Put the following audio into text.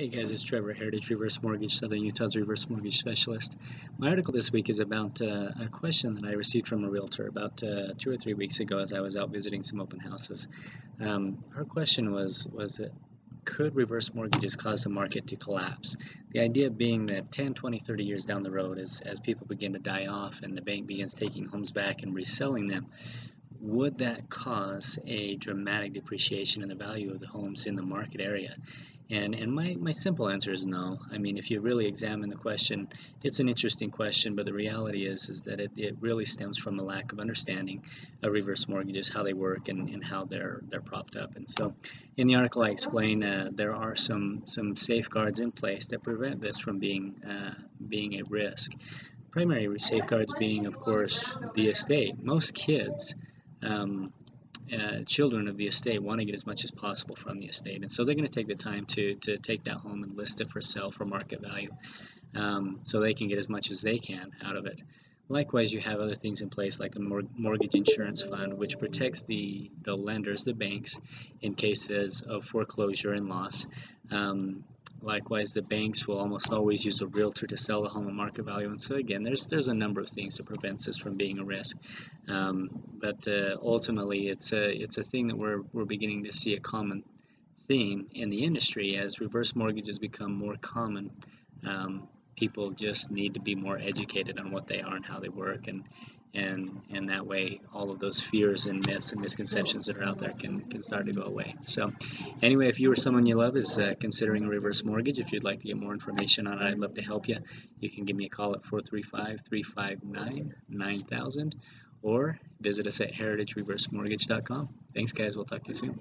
Hey guys, it's Trevor, Heritage Reverse Mortgage, Southern Utah's reverse mortgage specialist. My article this week is about uh, a question that I received from a realtor about uh, two or three weeks ago as I was out visiting some open houses. Um, her question was, was that could reverse mortgages cause the market to collapse? The idea being that 10, 20, 30 years down the road, as, as people begin to die off and the bank begins taking homes back and reselling them, would that cause a dramatic depreciation in the value of the homes in the market area? And, and my, my simple answer is no. I mean, if you really examine the question, it's an interesting question, but the reality is is that it, it really stems from a lack of understanding of reverse mortgages, how they work, and, and how they're they're propped up. And so, in the article, I explain uh, there are some some safeguards in place that prevent this from being uh, being a risk. Primary safeguards being, of course, the estate. Most kids um, uh, children of the estate want to get as much as possible from the estate, and so they're going to take the time to to take that home and list it for sale for market value, um, so they can get as much as they can out of it. Likewise, you have other things in place like the mortgage insurance fund, which protects the, the lenders, the banks, in cases of foreclosure and loss. Um, Likewise, the banks will almost always use a realtor to sell the home at market value. And so again, there's there's a number of things that prevents this from being a risk. Um, but uh, ultimately, it's a it's a thing that we're we're beginning to see a common theme in the industry as reverse mortgages become more common. Um, people just need to be more educated on what they are and how they work, and and and that way all of those fears and myths and misconceptions that are out there can can start to go away. So anyway if you or someone you love is uh, considering a reverse mortgage if you'd like to get more information on it i'd love to help you. You can give me a call at 435-359-9000 or visit us at heritagereversemortgage.com thanks guys. We'll talk to you soon